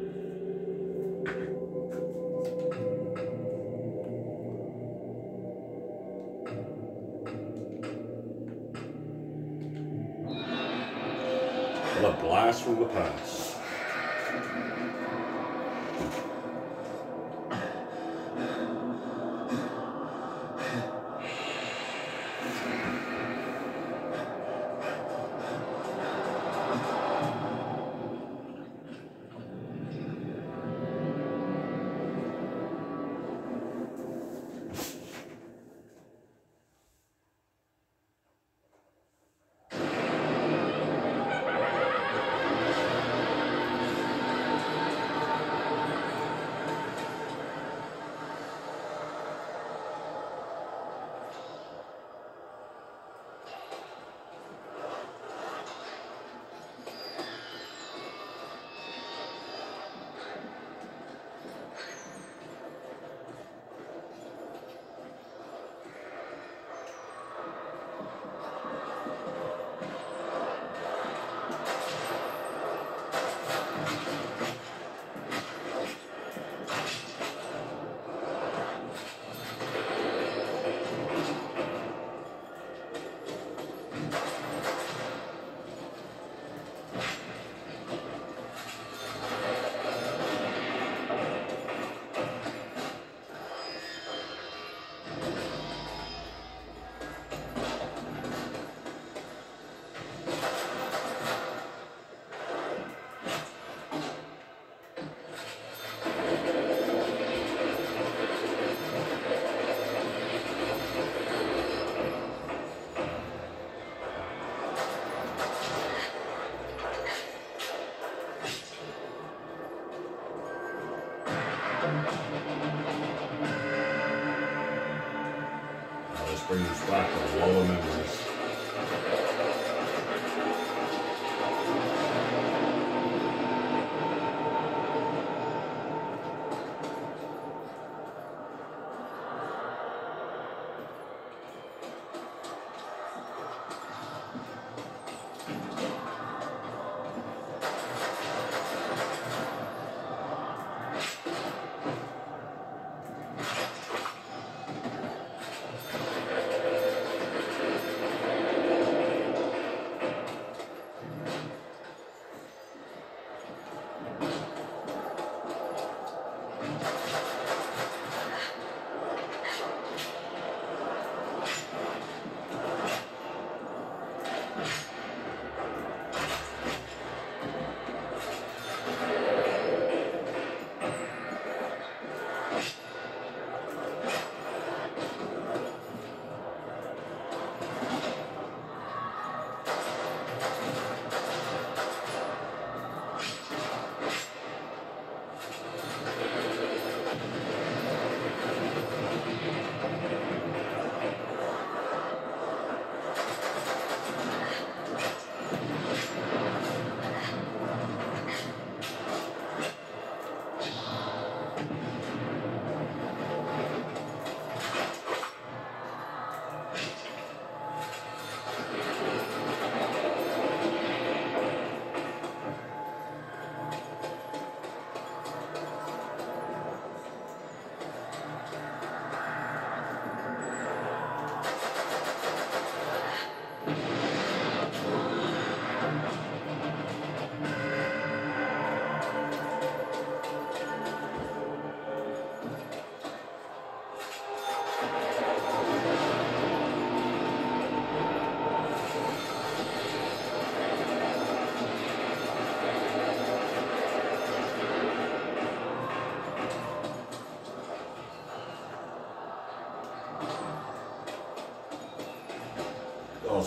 A blast from the past.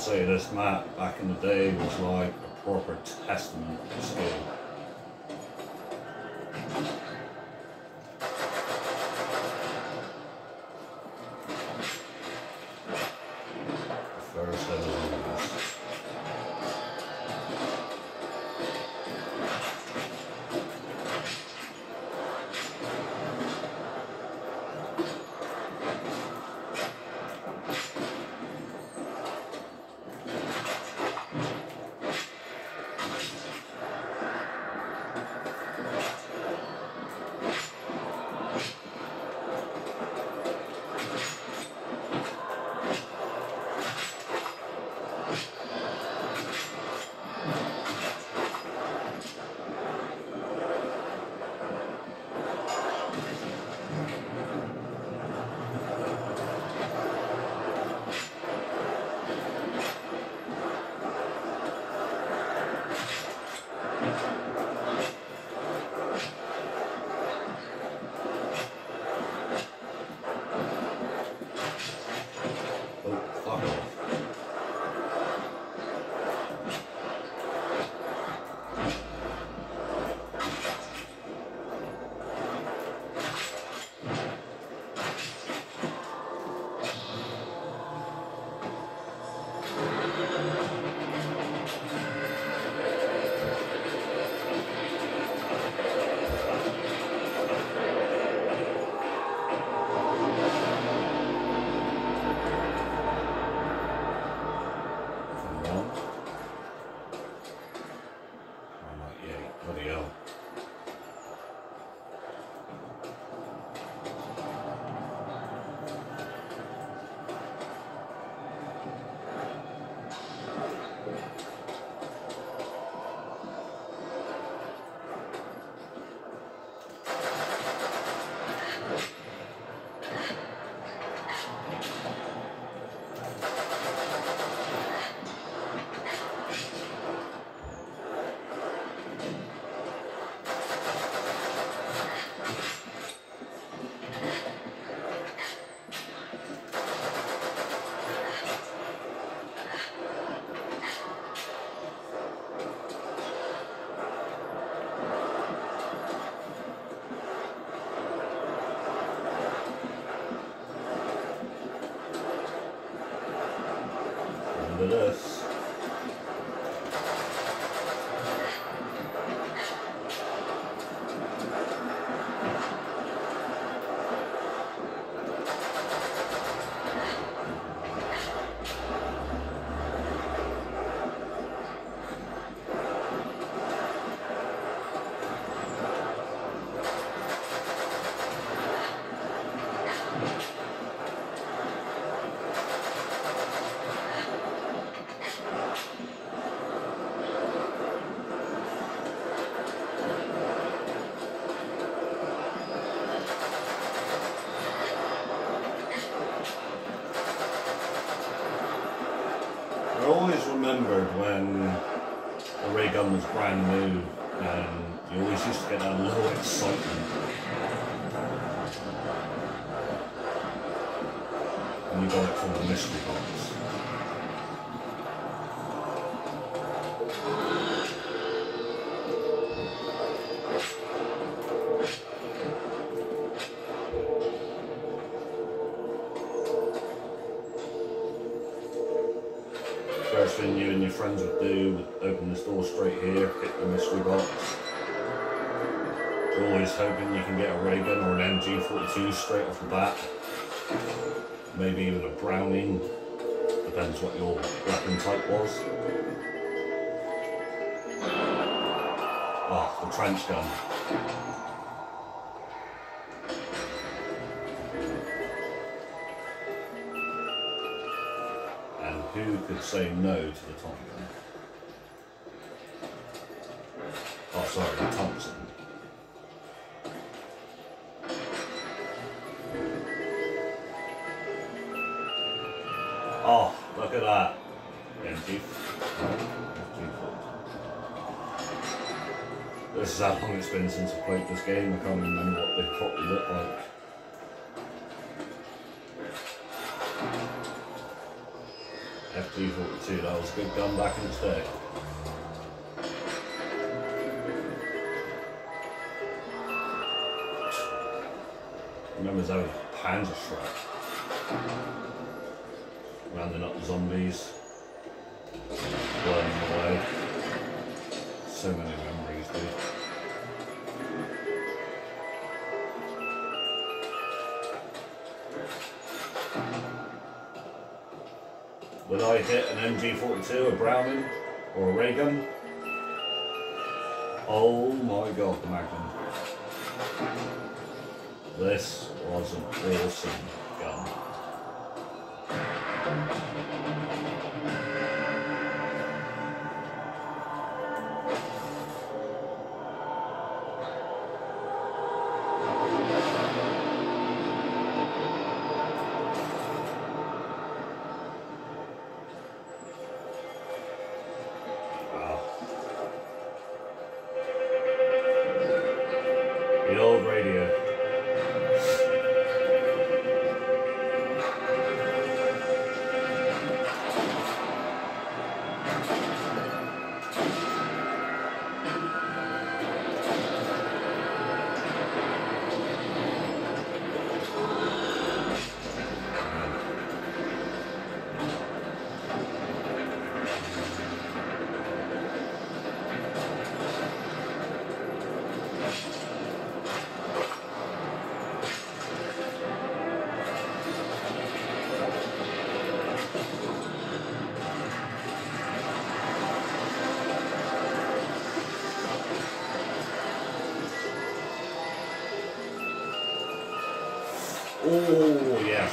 Say this map back in the day was like a proper testament to. You got it from the mystery box. First thing you and your friends would do would open this door straight here, hit the mystery box. Always hoping you can get a ray gun or an MG42 straight off the bat. Maybe even a Browning. Depends what your weapon type was. Oh, the trench gun. And who could say no to the Tommy gun? Oh, look at that. MG. This is how long it's been since I played this game. I can't remember what they properly look like. FG42, that was a good gun back in its day. Remember those old Panzer Strike? Rounding zombies, blowing away. So many memories, dude. Would I hit an MG42, a Browning, or a ray gun? Oh my god, Magnum. This was an awesome gun.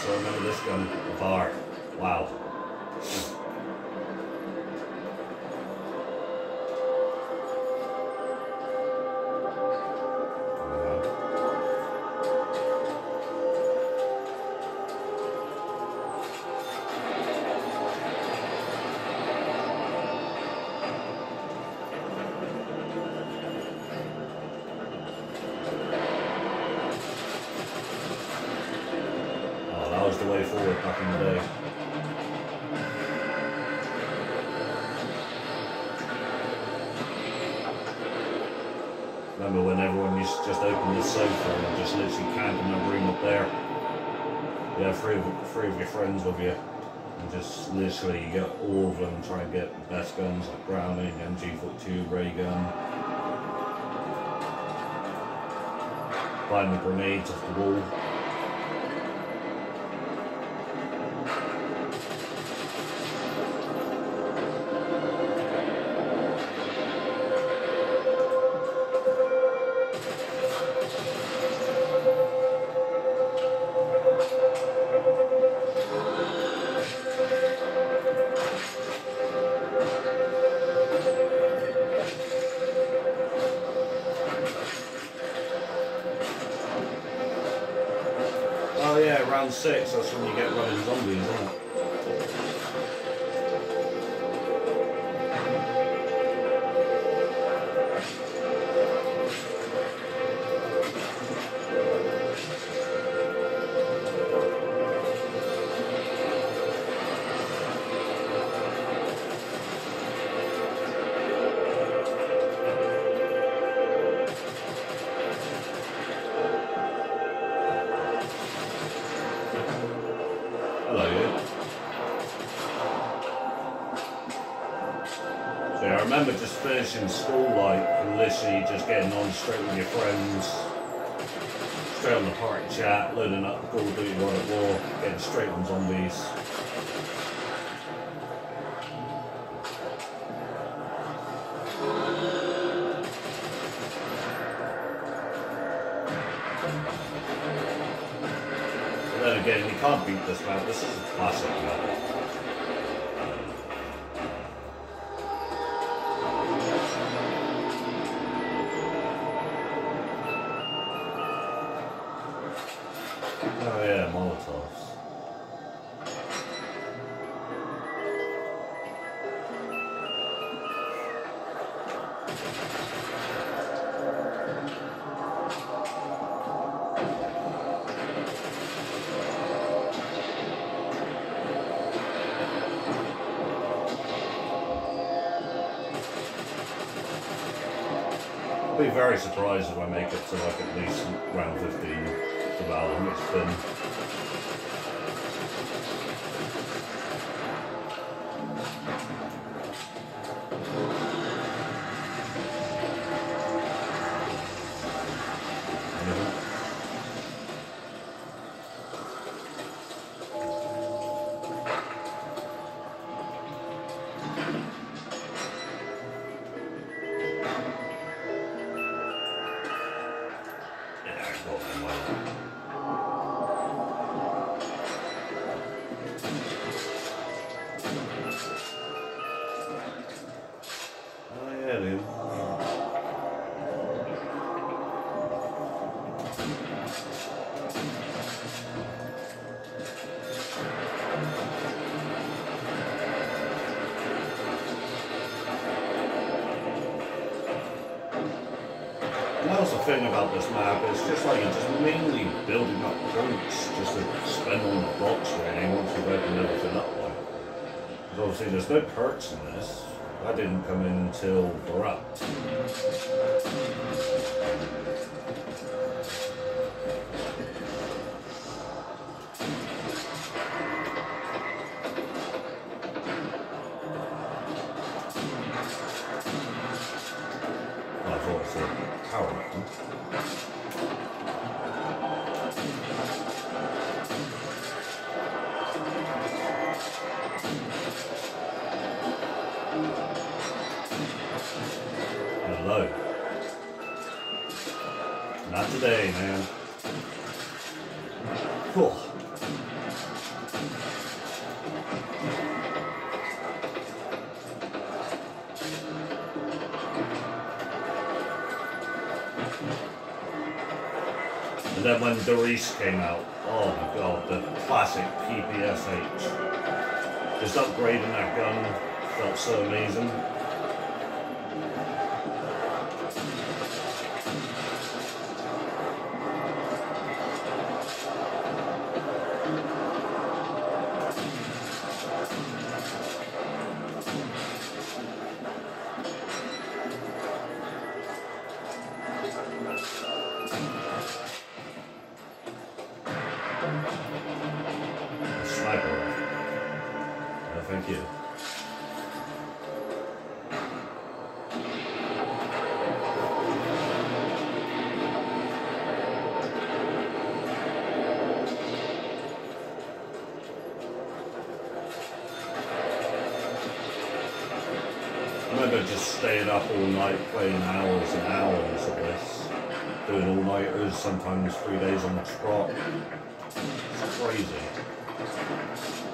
Oh, yes, I remember this gun, the bar. Back in the day. Remember when everyone used to just open the sofa and just literally camp in a room up there? Yeah, three of, three of your friends with you. and just literally you get all of them, try and get the best guns like Browning, MG42, ray gun. Find the grenades off the wall. Six, that's when you get running zombies, isn't it? Friends, straight on the party chat, loading up Call of Duty World at War, getting straight on zombies. But then again, you can't beat this map. This is a classic map. I'll be very surprised if I make it to like at least round 15 to Valheim. It's been that's the thing about this map, it's just like you're just mainly building up points just to spend on the box really once you've opened everything up like. Because obviously there's no perks in this. That didn't come in until Verrückt. Not today, man. Cool. And then when Der Riese came out, oh my god, the classic PPSH. Just upgrading that gun felt so amazing. Thank you. I remember just staying up all night playing hours and hours of this. Doing all-nighters, sometimes three days on the trot. It's crazy.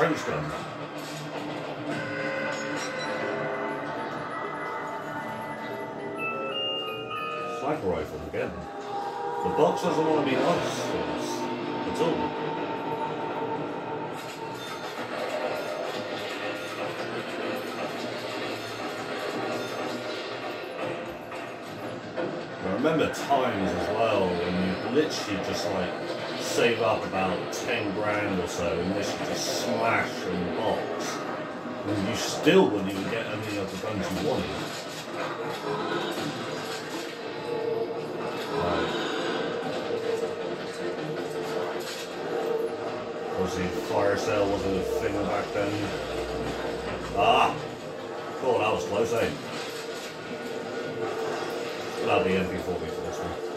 The trench. Sniper rifle again. The box doesn't want to be nice us at all. I remember times as well when you literally just like save up about 10 grand or so and this you just smash the box. And you still wouldn't even get any of the guns you wanted. Obviously, fire sale wasn't a thing back then. Ah! Oh, that was close, eh? Have the MP40 for this one.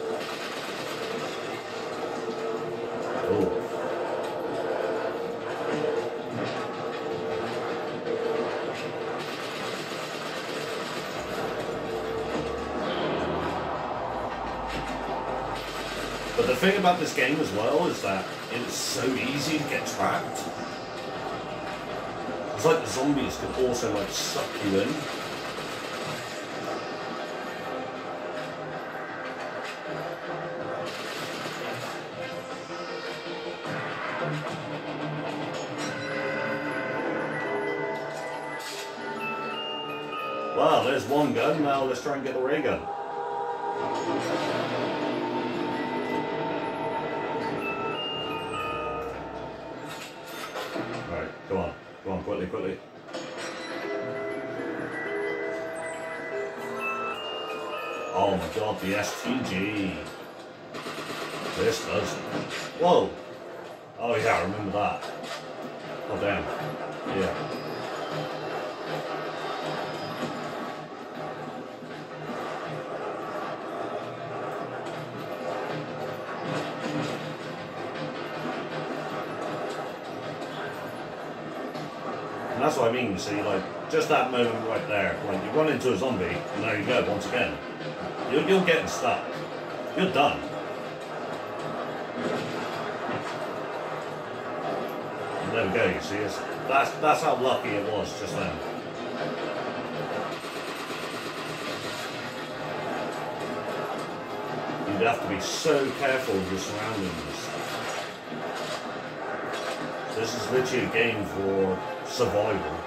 Thing about this game as well is that it's so easy to get trapped. It's like the zombies could also like suck you in. Wow, there's one gun, now let's try and get the ray gun. The STG. This does. Whoa! Oh yeah, I remember that. Oh damn. Yeah. That's what I mean, you see, like, just that moment right there, like, you run into a zombie, and there you go, once again. You're, you're getting stuck. You're done. And there we go, you see, it's, that's, that's how lucky it was just then. You'd have to be so careful of your surroundings. This is literally a game for survival.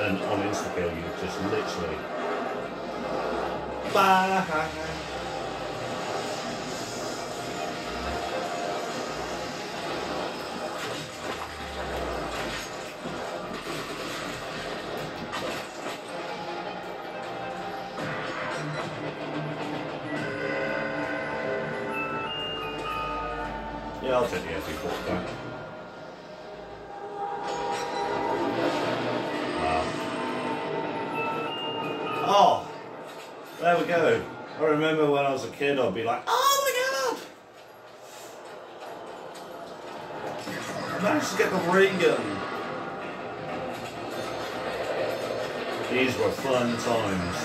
And on Instakill you just literally Yeah, I'll take the FE4 back. I'd be like, oh my god! I managed to get the ray gun. These were fun times.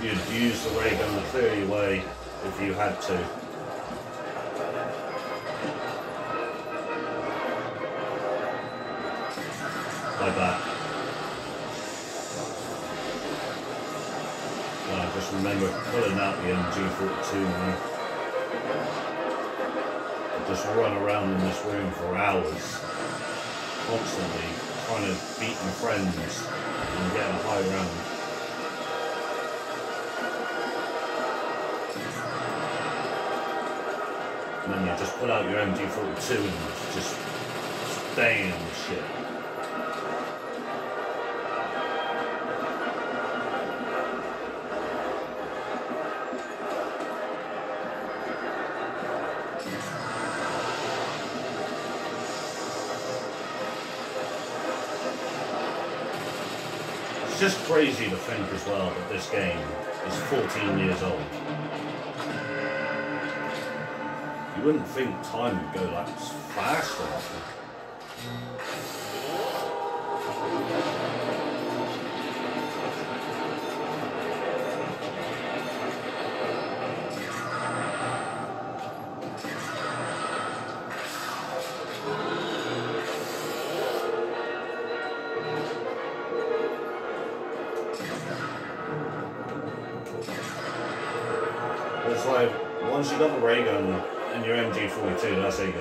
You'd use the ray gun the theory way if you had to. Just remember pulling out the MG42 now. Just run around in this room for hours, constantly trying to beat my friends and get a high round. And then you just pull out your MG42 and just stay on shit. Crazy to think as well that this game is 14 years old. You wouldn't think time would go that fast or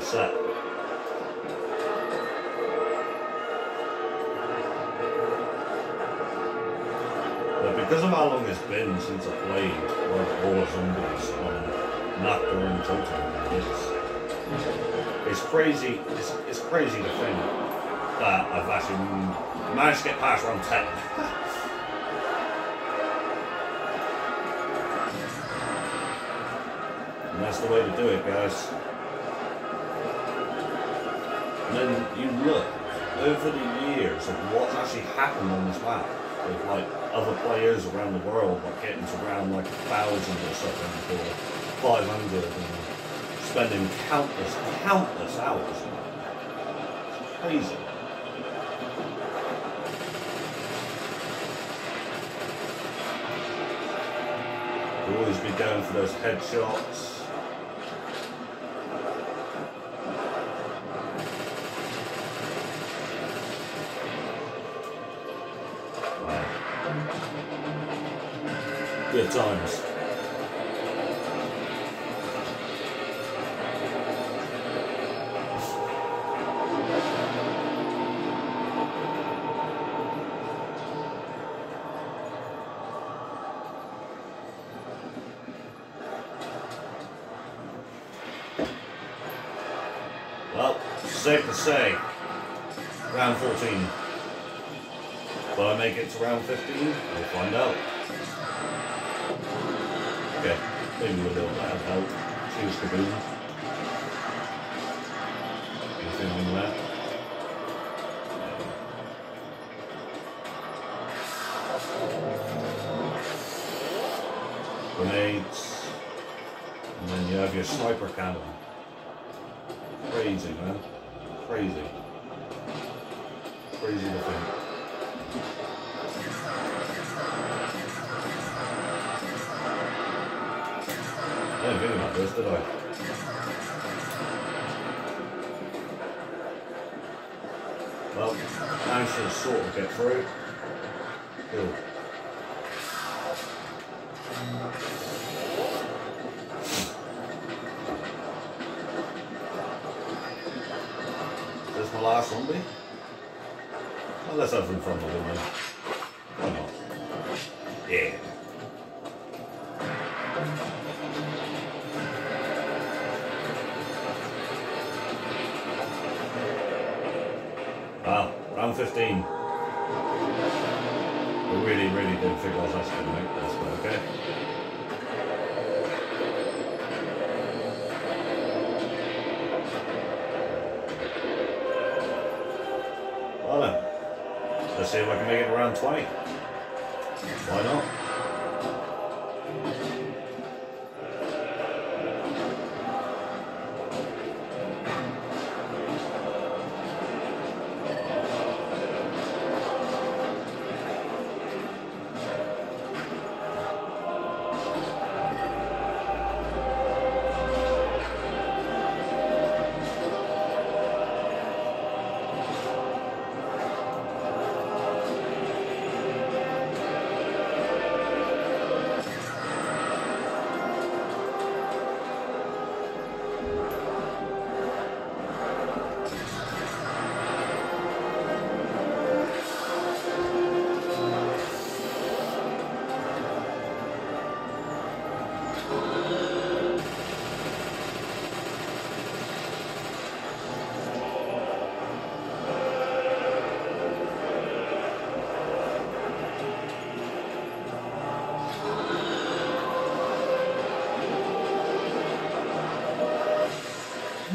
set. But because of how long it's been since I played World War Zombies on Nacht der Untoten, it's, it's crazy. It's, it's crazy to think that I've actually managed to get past round 10. And that's the way to do it, guys. And then you look over the years of what's actually happened on this map with like other players around the world like getting to around like a thousand or something or 500 and spending countless, countless hours. It's crazy. You'll always be going for those headshots. Times. Well, safe to say, round 14. Will I make it to round 15? We'll find out. Okay, maybe with a little bit of help. Choose Kaboom. Anything on that? Grenades. And then you have your sniper cannon. Didn't think about this, did I? Well, managed to sort of get through. Cool. This my last zombie? Well, let's have some fun with him then. Why not? Yeah. See if I can make it around 20. Why not?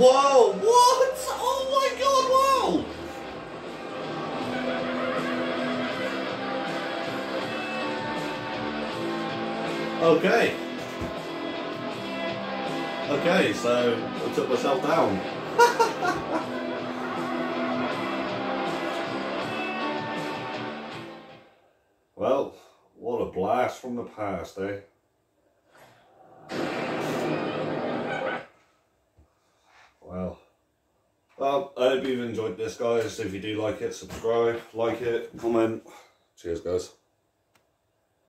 Whoa! What? Oh my god! Wow! Okay. Okay, so I took myself down. well, what a blast from the past, eh? Well, well, I hope you've enjoyed this, guys. If you do like it, subscribe, like it, comment. Cheers, guys.